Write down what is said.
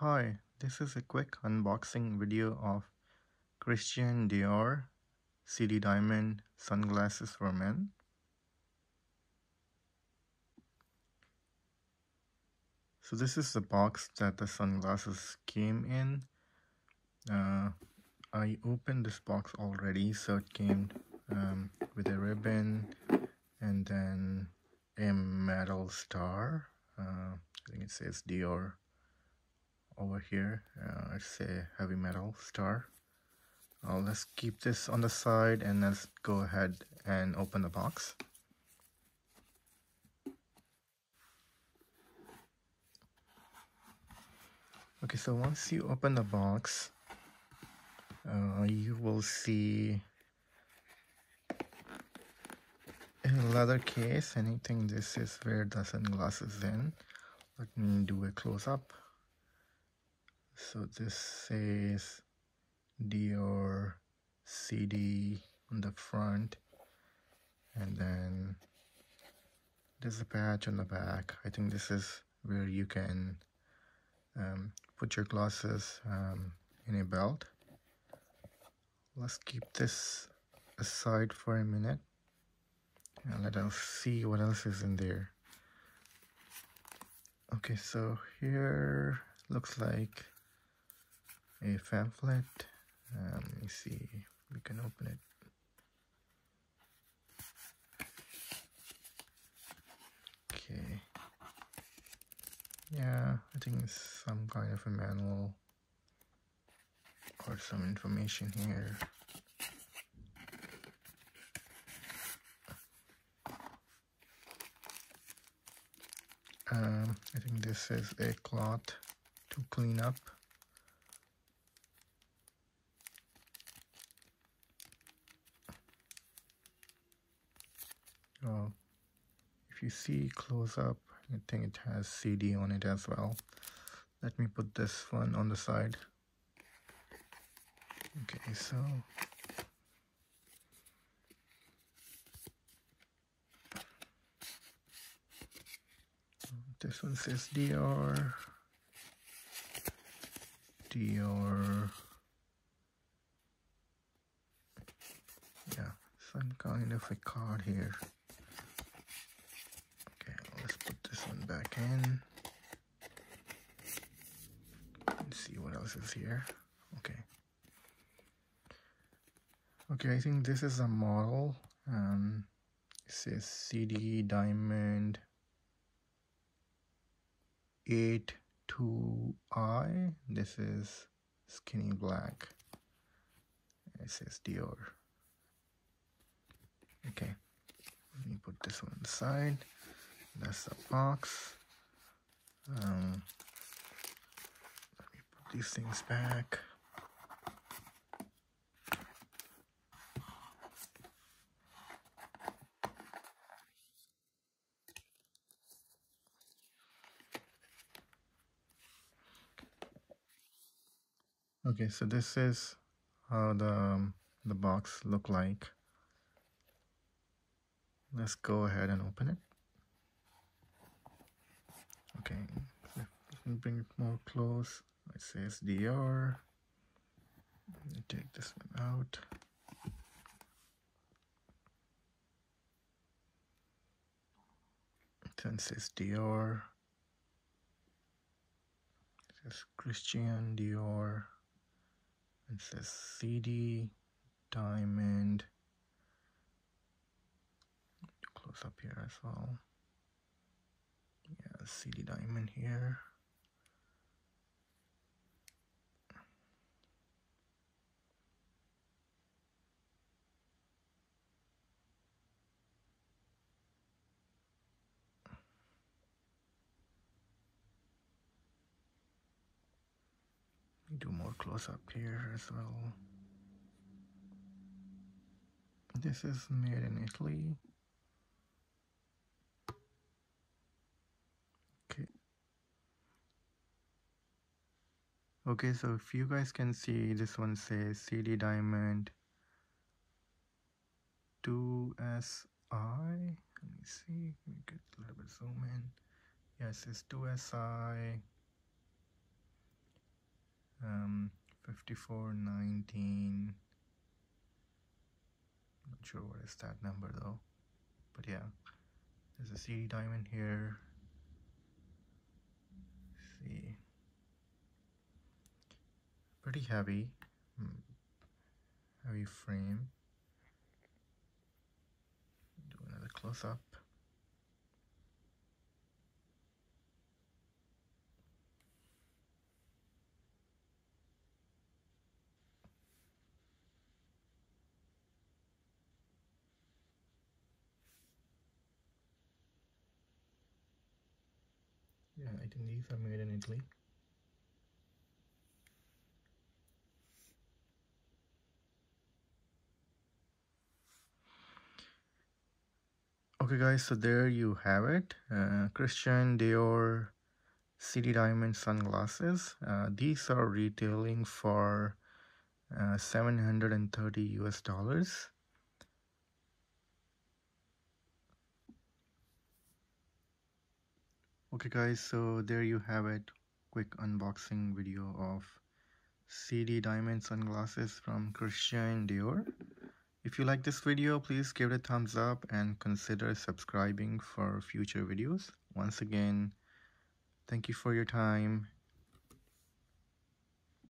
Hi, this is a quick unboxing video of Christian Dior CD Diamond sunglasses for men. So this is the box that the sunglasses came in. Uh, I opened this box already, so it came um, with a ribbon and then a metal star. Uh, I think it says Dior over here. Uh, it's a heavy metal star. Uh, let's keep this on the side and let's go ahead and open the box. Okay so once you open the box uh, you will see a leather case anything. This is where the sunglasses in. Let me do a close-up so this says Dior CD on the front and then there's a patch on the back. I think this is where you can um, put your glasses um, in a belt. Let's keep this aside for a minute and let us see what else is in there. Okay so here looks like a pamphlet. Um, let me see. We can open it. Okay. Yeah I think it's some kind of a manual or some information here. Um, I think this is a cloth to clean up well if you see close up I think it has CD on it as well. Let me put this one on the side. Okay so. This one says Dior Dior yeah some kind of a card here back in. Let's see what else is here. Okay. Okay, I think this is a model. Um, it says CD Diamond 82i. This is skinny black. It says Dior. Okay, let me put this one aside that's the box um, let me put these things back. Okay so this is how the um, the box look like. Let's go ahead and open it okay let bring it more close it says Dior take this one out. Then says Dior it says Christian Dior it says CD diamond. Close up here as well. Yeah CD diamond here do more close up here as well. This is made in Italy. Okay. Okay so if you guys can see this one says CD Diamond 2SI let me see. Let me get a little bit zoom in. Yes it's 2SI 5419 not sure what is that number though. But yeah. There's a CD diamond here. Let's see. Pretty heavy. Hmm. heavy frame. Do another close-up Yeah, I think these are made in Italy. Okay guys, so there you have it. Uh, Christian Dior CD Diamond sunglasses. Uh, these are retailing for uh, 730 US dollars. Okay guys so there you have it. Quick unboxing video of CD diamond sunglasses from Christian Dior. If you like this video please give it a thumbs up and consider subscribing for future videos. Once again thank you for your time